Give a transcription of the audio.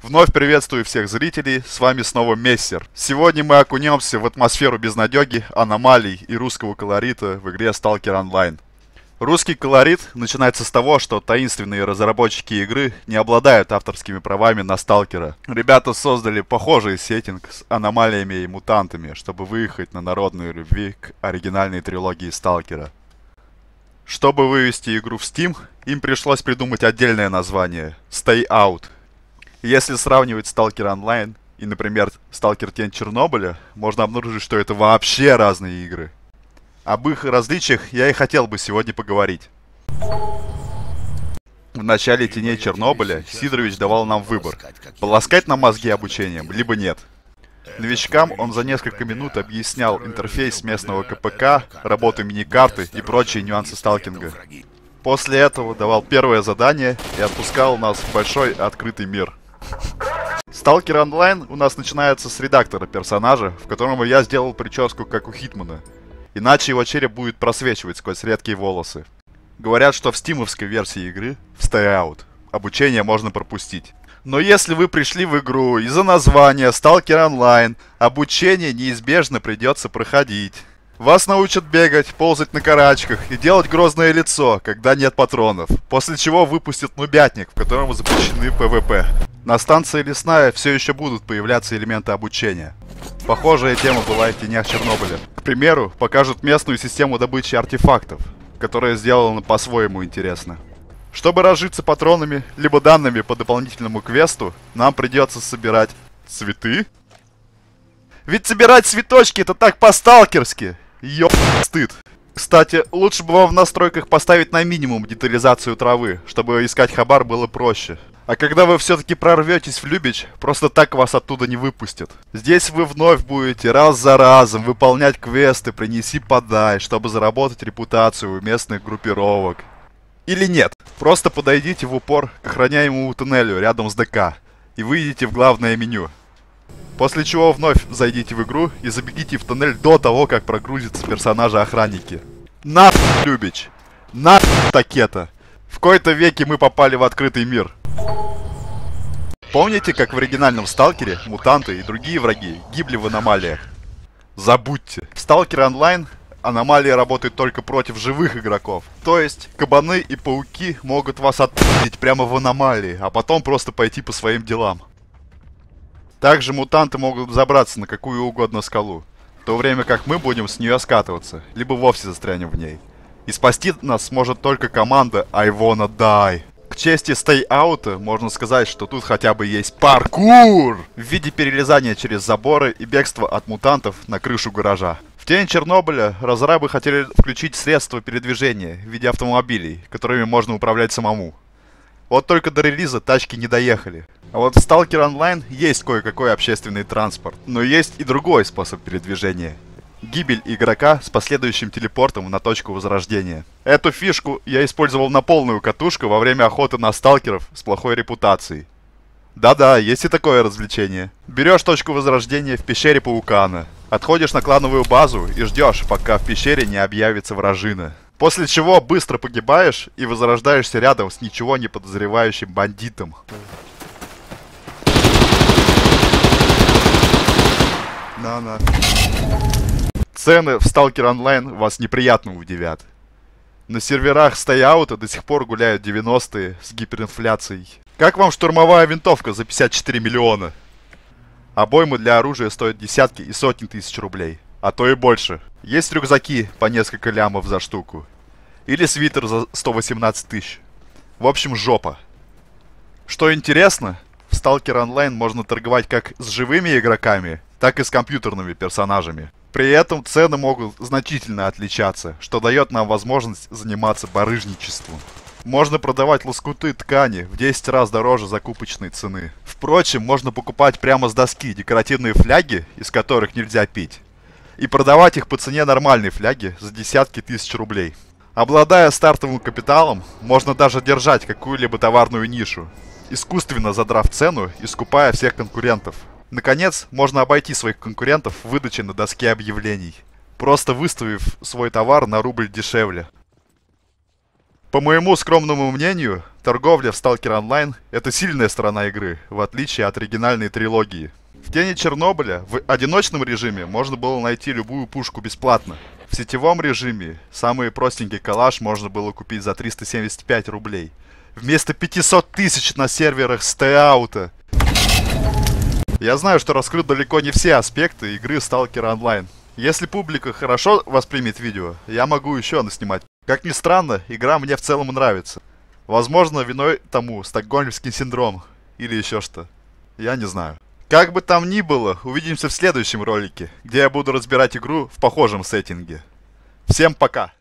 Вновь приветствую всех зрителей, с вами снова Мессер. Сегодня мы окунемся в атмосферу безнадеги, аномалий и русского колорита в игре Stalker Online. Русский колорит начинается с того, что таинственные разработчики игры не обладают авторскими правами на Сталкера. Ребята создали похожий сеттинг с аномалиями и мутантами, чтобы выехать на народную любви к оригинальной трилогии Сталкера. Чтобы вывести игру в Steam, им пришлось придумать отдельное название – Stay Out. Если сравнивать Stalker Online и, например, Stalker Тень Чернобыля, можно обнаружить, что это вообще разные игры. Об их различиях я и хотел бы сегодня поговорить. В начале Теней Чернобыля Сидорович давал нам выбор – полоскать нам мозги обучением, либо нет – Новичкам он за несколько минут объяснял интерфейс местного КПК, работу мини-карты и прочие нюансы сталкинга. После этого давал первое задание и отпускал нас в большой открытый мир. Сталкер онлайн у нас начинается с редактора персонажа, в котором я сделал прическу как у Хитмана. Иначе его череп будет просвечивать сквозь редкие волосы. Говорят, что в стимовской версии игры, в Stay обучение можно пропустить. Но если вы пришли в игру из-за названия Stalker Online, обучение неизбежно придется проходить. Вас научат бегать, ползать на карачках и делать грозное лицо, когда нет патронов. После чего выпустят в нубятник, в котором запрещены ПВП. На станции Лесная все еще будут появляться элементы обучения. Похожая тема была и в Тенях Чернобыля. К примеру, покажут местную систему добычи артефактов, которая сделана по-своему интересно. Чтобы разжиться патронами, либо данными по дополнительному квесту, нам придется собирать цветы. Ведь собирать цветочки это так по-сталкерски. Ёп, стыд. Кстати, лучше бы вам в настройках поставить на минимум детализацию травы, чтобы искать хабар было проще. А когда вы все-таки прорветесь в Любич, просто так вас оттуда не выпустят. Здесь вы вновь будете раз за разом выполнять квесты «Принеси-подай», чтобы заработать репутацию у местных группировок. Или нет. Просто подойдите в упор к охраняемому туннелю рядом с ДК и выйдите в главное меню. После чего вновь зайдите в игру и забегите в туннель до того, как прогрузятся персонажи-охранники. На Любич! На Такета! В кои-то веке мы попали в открытый мир. Помните, как в оригинальном Сталкере мутанты и другие враги гибли в аномалиях? Забудьте. В Сталкере Онлайн аномалия работает только против живых игроков. То есть, кабаны и пауки могут вас отпустить прямо в аномалии, а потом просто пойти по своим делам. Также мутанты могут забраться на какую угодно скалу, в то время как мы будем с нее скатываться, либо вовсе застрянем в ней. И спасти нас сможет только команда I Wanna Die. К чести Out можно сказать, что тут хотя бы есть паркур в виде перелезания через заборы и бегства от мутантов на крышу гаража день Чернобыля разрабы хотели включить средства передвижения в виде автомобилей, которыми можно управлять самому. Вот только до релиза тачки не доехали. А вот в Stalker Online есть кое-какой общественный транспорт, но есть и другой способ передвижения. Гибель игрока с последующим телепортом на точку возрождения. Эту фишку я использовал на полную катушку во время охоты на сталкеров с плохой репутацией. Да-да, есть и такое развлечение. Берешь точку возрождения в пещере паукана, отходишь на клановую базу и ждешь, пока в пещере не объявится вражина. После чего быстро погибаешь и возрождаешься рядом с ничего не подозревающим бандитом. На-на. Цены в Stalker Online вас неприятно удивят. На серверах Stayouta до сих пор гуляют 90-е с гиперинфляцией. Как вам штурмовая винтовка за 54 миллиона? Обоймы для оружия стоят десятки и сотни тысяч рублей. А то и больше. Есть рюкзаки по несколько лямов за штуку. Или свитер за 118 тысяч. В общем, жопа. Что интересно, в Stalker Online можно торговать как с живыми игроками, так и с компьютерными персонажами. При этом цены могут значительно отличаться, что дает нам возможность заниматься барыжничеством. Можно продавать лоскуты ткани в 10 раз дороже закупочной цены. Впрочем, можно покупать прямо с доски декоративные фляги, из которых нельзя пить, и продавать их по цене нормальной фляги за десятки тысяч рублей. Обладая стартовым капиталом, можно даже держать какую-либо товарную нишу, искусственно задрав цену и скупая всех конкурентов. Наконец, можно обойти своих конкурентов в выдаче на доске объявлений, просто выставив свой товар на рубль дешевле. По моему скромному мнению, торговля в Stalker Online – это сильная сторона игры, в отличие от оригинальной трилогии. В Тени Чернобыля в одиночном режиме можно было найти любую пушку бесплатно. В сетевом режиме самый простенький калаш можно было купить за 375 рублей. Вместо 500 тысяч на серверах Стейаута. Я знаю, что раскрыт далеко не все аспекты игры Stalker Online. Если публика хорошо воспримет видео, я могу еще наснимать. Как ни странно, игра мне в целом нравится. Возможно, виной тому стокгольмский синдром. Или еще что. Я не знаю. Как бы там ни было, увидимся в следующем ролике, где я буду разбирать игру в похожем сеттинге. Всем пока!